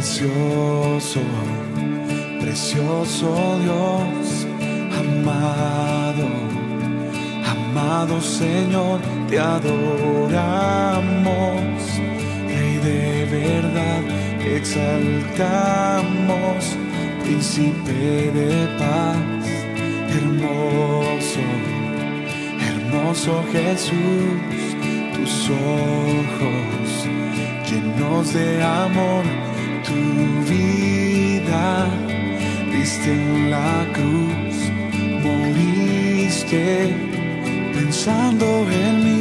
precioso, precioso Dios, amado, amado Señor, te adoramos, Rey de verdad, exaltamos, príncipe de paz, hermoso, hermoso Jesús, tus ojos llenos de amor, tu vida viste en la cruz, moriste pensando en mí.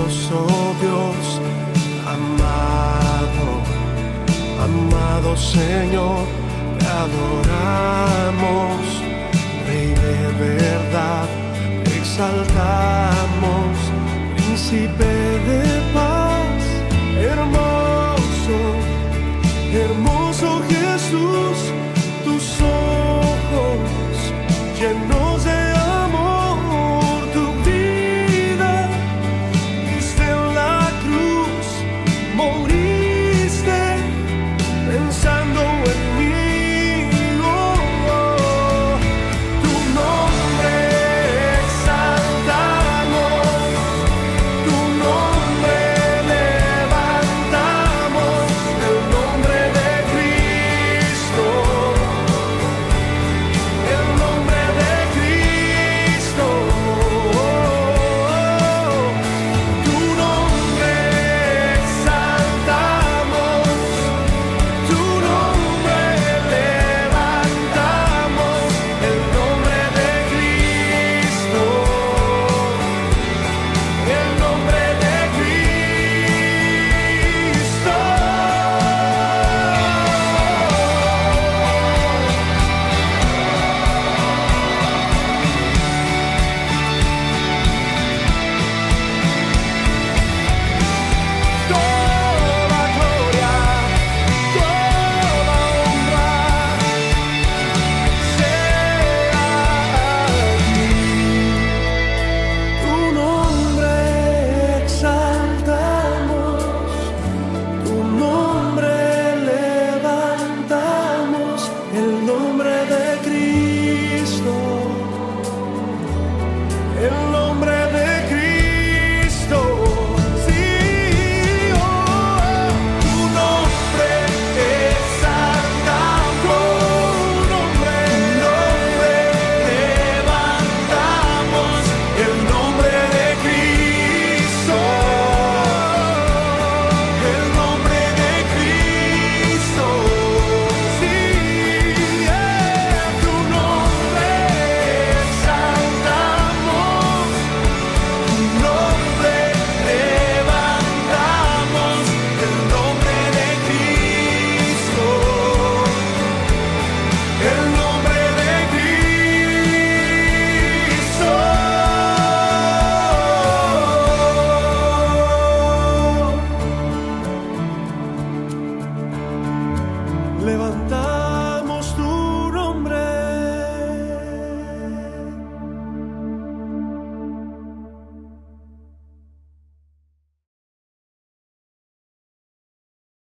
Precioso Dios, amado amado Señor, te adoramos, Rey de verdad, exaltamos, príncipe Hello.